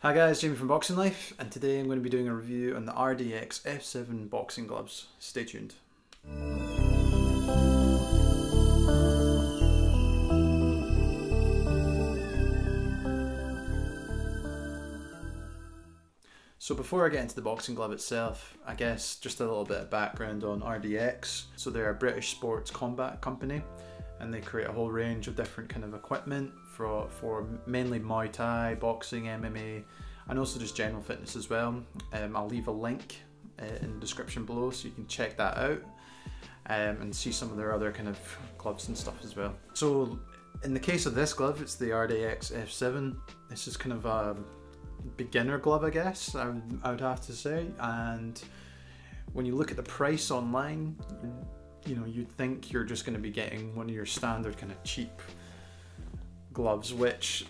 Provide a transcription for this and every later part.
Hi guys, Jamie from Boxing Life, and today I'm going to be doing a review on the RDX F7 boxing gloves. Stay tuned. So before I get into the boxing glove itself, I guess just a little bit of background on RDX. So they're a British sports combat company and they create a whole range of different kind of equipment for, for mainly Muay Thai, boxing, MMA, and also just general fitness as well. Um, I'll leave a link uh, in the description below so you can check that out um, and see some of their other kind of gloves and stuff as well. So in the case of this glove, it's the RDX F7. This is kind of a beginner glove, I guess, I would have to say. And when you look at the price online, you know, you'd think you're just going to be getting one of your standard kind of cheap gloves, which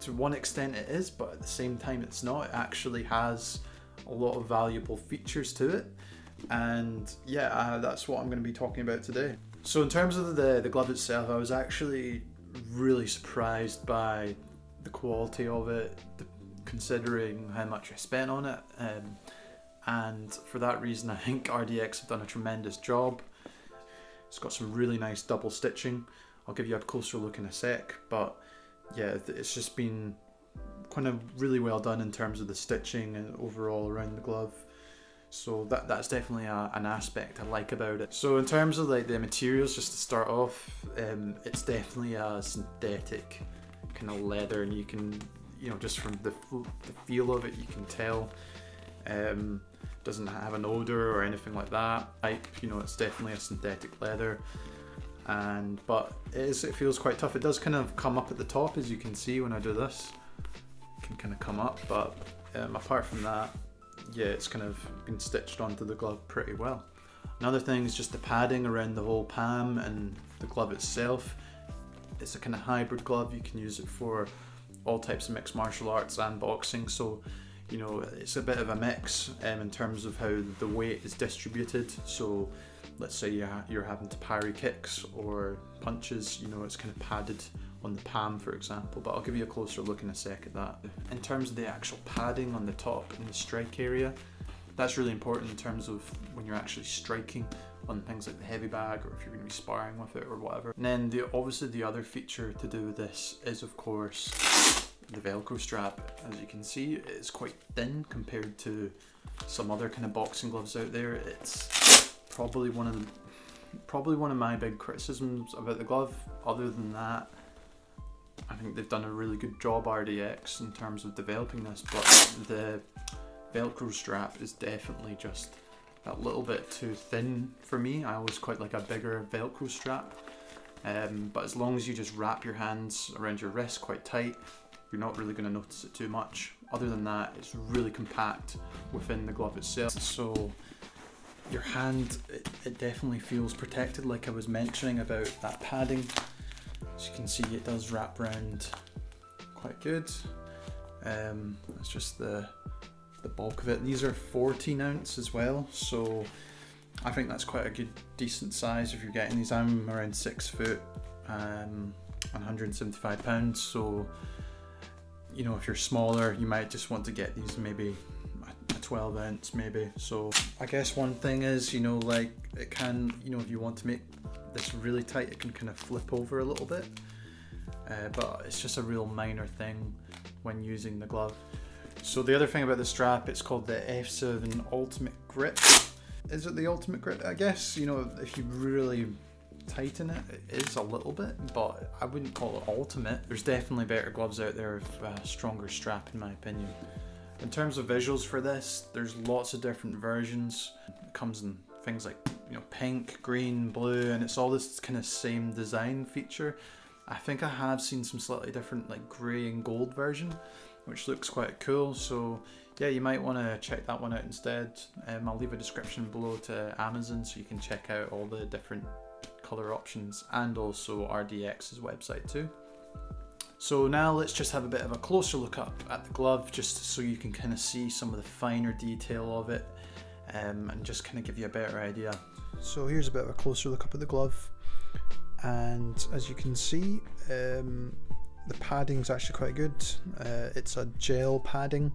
to one extent it is, but at the same time it's not. It actually has a lot of valuable features to it. And yeah, uh, that's what I'm going to be talking about today. So in terms of the, the glove itself, I was actually really surprised by the quality of it, considering how much I spent on it. Um, and for that reason, I think RDX have done a tremendous job. It's got some really nice double stitching. I'll give you a closer look in a sec, but yeah, it's just been kind of really well done in terms of the stitching and overall around the glove. So that that's definitely a, an aspect I like about it. So in terms of like the materials, just to start off, um, it's definitely a synthetic kind of leather, and you can, you know, just from the, the feel of it, you can tell. Um, doesn't have an odor or anything like that. Type, you know, it's definitely a synthetic leather. And but it is it feels quite tough. It does kind of come up at the top as you can see when I do this. It can kind of come up, but um, apart from that, yeah, it's kind of been stitched onto the glove pretty well. Another thing is just the padding around the whole palm and the glove itself. It's a kind of hybrid glove. You can use it for all types of mixed martial arts and boxing. So you know, it's a bit of a mix um, in terms of how the weight is distributed. So, let's say you're, having to parry kicks or punches, you know, it's kind of padded on the palm, for example. But I'll give you a closer look in a sec at that. In terms of the actual padding on the top in the strike area, that's really important in terms of when you're actually striking on things like the heavy bag or if you're going to be sparring with it or whatever. And then the obviously the other feature to do with this is of course the velcro strap as you can see is quite thin compared to some other kind of boxing gloves out there. It's probably one of the, probably one of my big criticisms about the glove. Other than that I think they've done a really good job RDX in terms of developing this but the velcro strap is definitely just a little bit too thin for me. I always quite like a bigger velcro strap um, but as long as you just wrap your hands around your wrist quite tight you're not really going to notice it too much. Other than that, it's really compact within the glove itself. So your hand, it, it definitely feels protected like I was mentioning about that padding. As you can see, it does wrap around quite good. Um, that's just the, the bulk of it. These are 14 ounce as well, so I think that's quite a good, decent size if you're getting these. I'm around six foot, um, 175 pounds, so you know, if you're smaller, you might just want to get these maybe a 12 inch maybe. So I guess one thing is, you know, like it can, you know, if you want to make this really tight, it can kind of flip over a little bit. Uh, but it's just a real minor thing when using the glove. So the other thing about the strap, it's called the F7 Ultimate Grip. Is it the Ultimate Grip? I guess, you know, if you really tighten it. It is a little bit, but I wouldn't call it ultimate. There's definitely better gloves out there with a stronger strap in my opinion. In terms of visuals for this, there's lots of different versions. It comes in things like you know pink, green, blue, and it's all this kind of same design feature. I think I have seen some slightly different like grey and gold version, which looks quite cool. So yeah, you might want to check that one out instead. Um, I'll leave a description below to Amazon so you can check out all the different color options and also RDX's website too. So now let's just have a bit of a closer look up at the glove just so you can kind of see some of the finer detail of it um, and just kind of give you a better idea. So here's a bit of a closer look up at the glove and as you can see um, the is actually quite good. Uh, it's a gel padding.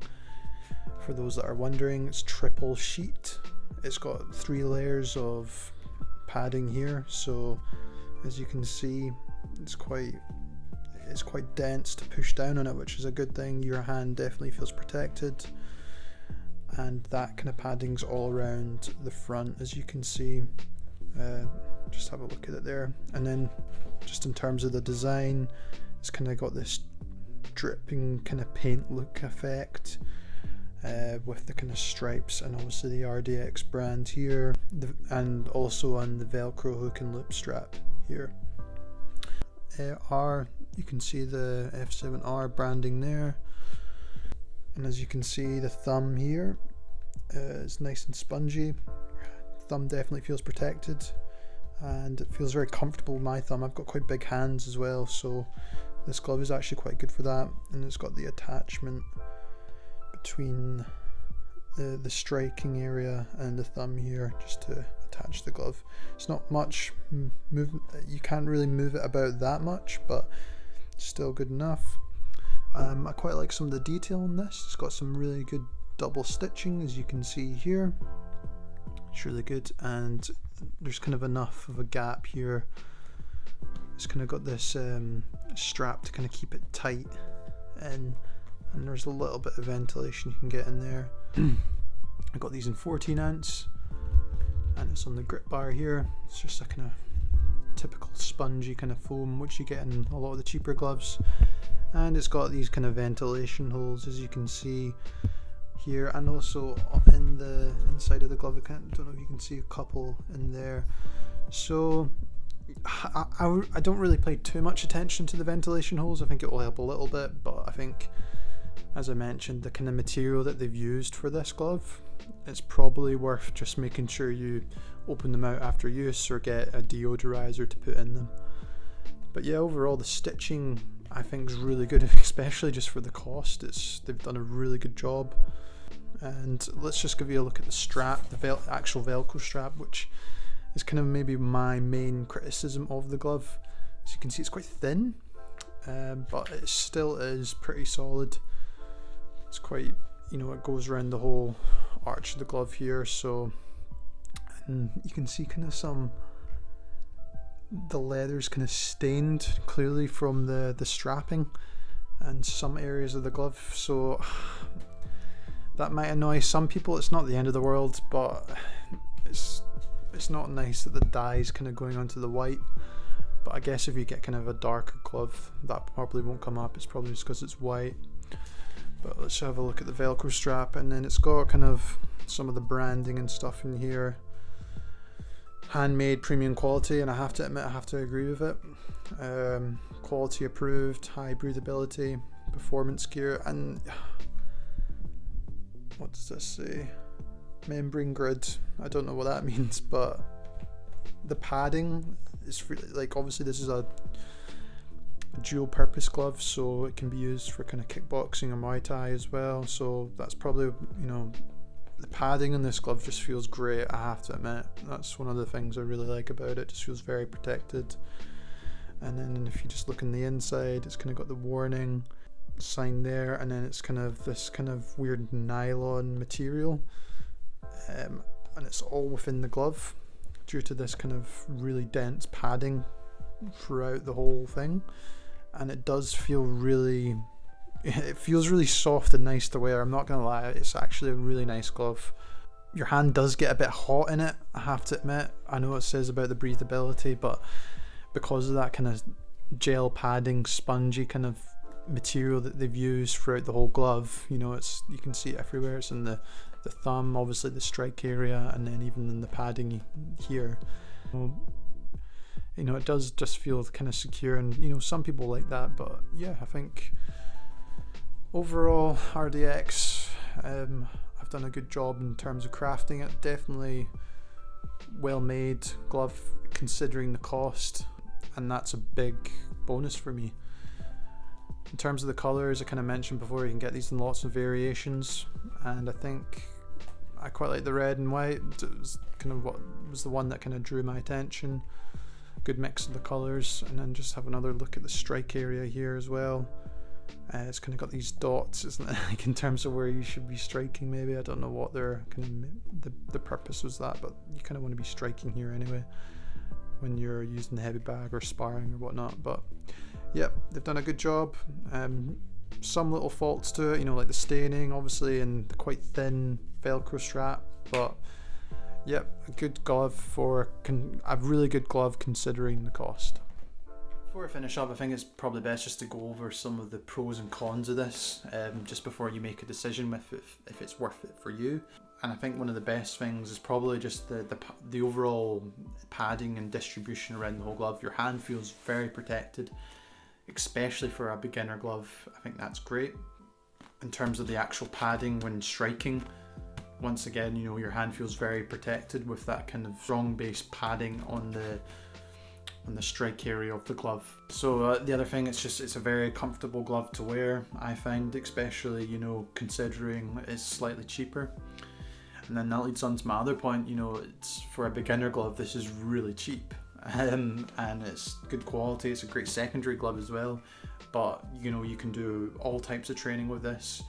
For those that are wondering, it's triple sheet. It's got three layers of padding here, so as you can see, it's quite it's quite dense to push down on it, which is a good thing. Your hand definitely feels protected, and that kind of padding's all around the front, as you can see. Uh, just have a look at it there, and then just in terms of the design, it's kind of got this dripping kind of paint look effect. Uh, with the kind of stripes and obviously the RDX brand here the, and also on the velcro hook and loop strap here. Uh, R you can see the F7R branding there. And as you can see the thumb here uh, is nice and spongy. Thumb definitely feels protected and it feels very comfortable with my thumb. I've got quite big hands as well so this glove is actually quite good for that and it's got the attachment between the, the striking area and the thumb here just to attach the glove it's not much move you can't really move it about that much but still good enough. Um, I quite like some of the detail on this. It's got some really good double stitching as you can see here. It's really good and there's kind of enough of a gap here. It's kind of got this um, strap to kind of keep it tight and and there's a little bit of ventilation you can get in there. I got these in 14 ounce. And it's on the grip bar here. It's just a kind of typical spongy kind of foam which you get in a lot of the cheaper gloves. And it's got these kind of ventilation holes as you can see here and also in the inside of the glove I can't, don't know if you can see a couple in there. So I, I, I don't really pay too much attention to the ventilation holes. I think it will help a little bit but I think as I mentioned the kind of material that they've used for this glove it's probably worth just making sure you open them out after use or get a deodorizer to put in them. But yeah, overall the stitching I think is really good, especially just for the cost. It's they've done a really good job. And let's just give you a look at the strap, the vel actual Velcro strap, which is kind of maybe my main criticism of the glove. As you can see, it's quite thin, um, but it still is pretty solid. It's quite, you know, it goes around the whole arch of the glove here, so and you can see kind of some the leather's kind of stained clearly from the the strapping and some areas of the glove so that might annoy some people. It's not the end of the world but it's it's not nice that the dye is kind of going onto the white. But I guess if you get kind of a darker glove that probably won't come up. It's probably just because it's white but let's have a look at the velcro strap and then it's got kind of some of the branding and stuff in here. Handmade premium quality and I have to admit I have to agree with it. Um, quality approved high breathability performance gear and what does this say? Membrane grid. I don't know what that means but the padding is really like obviously this is a dual purpose glove so it can be used for kind of kickboxing or Muay Thai as well. So that's probably you know the padding in this glove just feels great I have to admit. That's one of the things I really like about it, it just feels very protected. And then if you just look in the inside it's kind of got the warning sign there and then it's kind of this kind of weird nylon material um, and it's all within the glove due to this kind of really dense padding throughout the whole thing and it does feel really it feels really soft and nice to wear. I'm not gonna lie, it's actually a really nice glove. Your hand does get a bit hot in it, I have to admit. I know it says about the breathability, but because of that kind of gel padding, spongy kind of material that they've used throughout the whole glove, you know, it's you can see it everywhere. It's in the the thumb, obviously the strike area, and then even in the padding here. You know, it does just feel kind of secure, and you know, some people like that, but yeah, I think overall RDX um, I've done a good job in terms of crafting it. Definitely well made glove considering the cost and that's a big bonus for me. In terms of the colors I kind of mentioned before you can get these in lots of variations and I think I quite like the red and white. It was kind of what was the one that kind of drew my attention good mix of the colours and then just have another look at the strike area here as well. Uh, it's kind of got these dots isn't it? Like in terms of where you should be striking maybe. I don't know what their kind of the, the purpose was that but you kind of want to be striking here anyway when you're using the heavy bag or sparring or whatnot. But yep they've done a good job. Um, some little faults to it you know like the staining obviously and the quite thin velcro strap but Yep, a good glove for a really good glove considering the cost. Before I finish up, I think it's probably best just to go over some of the pros and cons of this, um, just before you make a decision with if, if it's worth it for you. And I think one of the best things is probably just the, the the overall padding and distribution around the whole glove. Your hand feels very protected, especially for a beginner glove. I think that's great. In terms of the actual padding when striking, once again, you know, your hand feels very protected with that kind of strong base padding on the on the strike area of the glove. So uh, the other thing, it's just it's a very comfortable glove to wear. I find, especially you know, considering it's slightly cheaper. And then that leads on to my other point. You know, it's for a beginner glove. This is really cheap, um, and it's good quality. It's a great secondary glove as well. But you know, you can do all types of training with this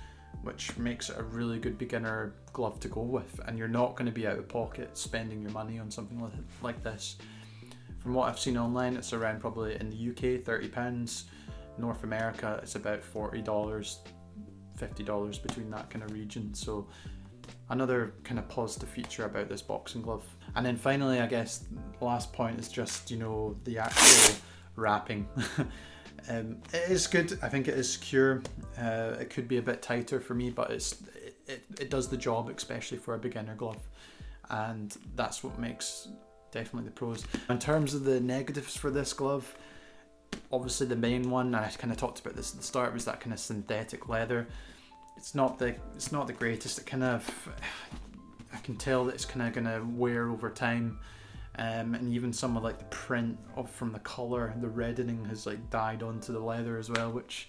which makes it a really good beginner glove to go with. And you're not going to be out of pocket spending your money on something like this. From what I've seen online, it's around probably in the UK £30. North America, it's about $40, $50 between that kind of region. So another kind of positive feature about this boxing glove. And then finally, I guess the last point is just, you know, the actual wrapping. Um, it is good. I think it is secure. Uh, it could be a bit tighter for me, but it's it, it, does the job, especially for a beginner glove, and that's what makes definitely the pros. In terms of the negatives for this glove, obviously the main one I kind of talked about this at the start was that kind of synthetic leather. It's not the it's not the greatest. It kind of I can tell that it's kind of gonna wear over time um, and even some of like the print of from the color, the reddening has like dyed onto the leather as well, which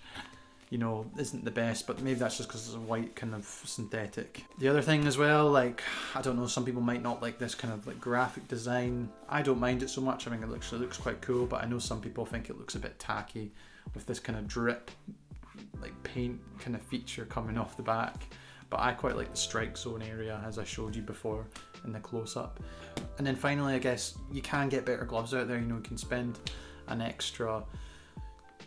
you know isn't the best. But maybe that's just because it's a white kind of synthetic. The other thing as well, like I don't know, some people might not like this kind of like graphic design. I don't mind it so much. I think it looks it looks quite cool, but I know some people think it looks a bit tacky with this kind of drip like paint kind of feature coming off the back but I quite like the strike zone area as I showed you before in the close up. And then finally, I guess you can get better gloves out there. You know, you can spend an extra,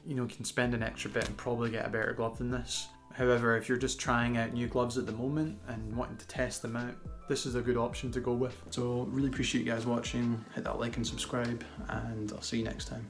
you know, you can spend an extra bit and probably get a better glove than this. However, if you're just trying out new gloves at the moment and wanting to test them out, this is a good option to go with. So really appreciate you guys watching. Hit that like and subscribe and I'll see you next time.